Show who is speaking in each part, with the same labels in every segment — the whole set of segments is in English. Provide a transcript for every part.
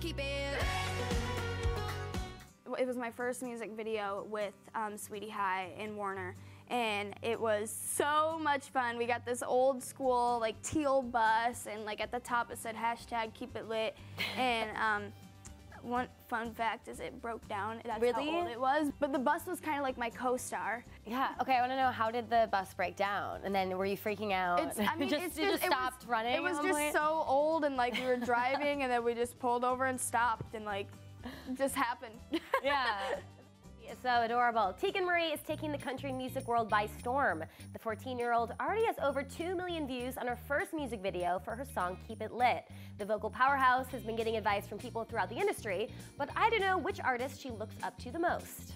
Speaker 1: keep it. It was my first music video with um, Sweety High and Warner, and it was so much fun. We got this old school like teal bus, and like at the top it said hashtag keep it lit, and um, one fun fact is it broke down. That's
Speaker 2: Really?
Speaker 1: how old it was. But the bus was kind of like my co-star.
Speaker 2: Yeah. Okay. I want to know how did the bus break down, and then were you freaking out?
Speaker 1: It's, I mean,
Speaker 2: just,
Speaker 1: it's just,
Speaker 2: just
Speaker 1: it
Speaker 2: stopped
Speaker 1: was,
Speaker 2: running.
Speaker 1: It was just
Speaker 2: point?
Speaker 1: so old, and like we were driving, and then we just pulled over and stopped, and like, just happened.
Speaker 2: Yeah. So adorable. Tegan Marie is taking the country music world by storm. The 14-year-old already has over 2 million views on her first music video for her song Keep It Lit. The vocal powerhouse has been getting advice from people throughout the industry, but I don't know which artist she looks up to the most.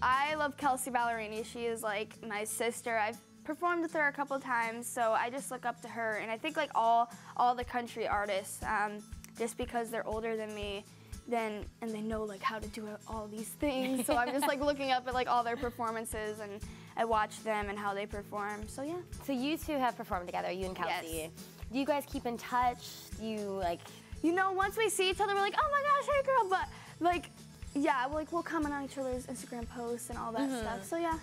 Speaker 1: I love Kelsea Ballerini. She is like my sister. I've performed with her a couple times, so I just look up to her. And I think like all all the country artists, um, just because they're older than me, then and they know like how to do all these things. So I'm just like looking up at like all their performances and I watch them and how they perform. So yeah.
Speaker 2: So you two have performed together, you and Kelsea.
Speaker 1: Yes.
Speaker 2: Do you guys keep in touch? Do you like
Speaker 1: You know, once we see each other, we're like, oh my gosh, hey girl, but like, yeah, like we'll comment on each other's Instagram posts and all that mm-hmm. stuff. So yeah.